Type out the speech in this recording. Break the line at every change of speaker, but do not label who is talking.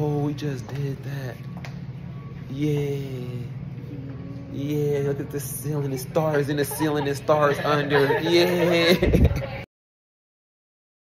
Oh, we just did that. Yeah. Yeah, look at the ceiling, the stars in the ceiling, the stars under. Yeah.